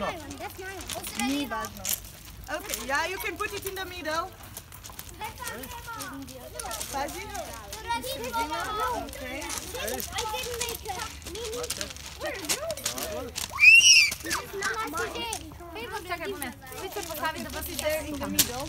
важно. That's my one. Me важно. Okay, yeah, you can put it in the middle. Fuzzy? Okay. I didn't make it. Me neither. Where are you? This is not mine. Čakaj, moment. Svi se postavi da vas There in the middle.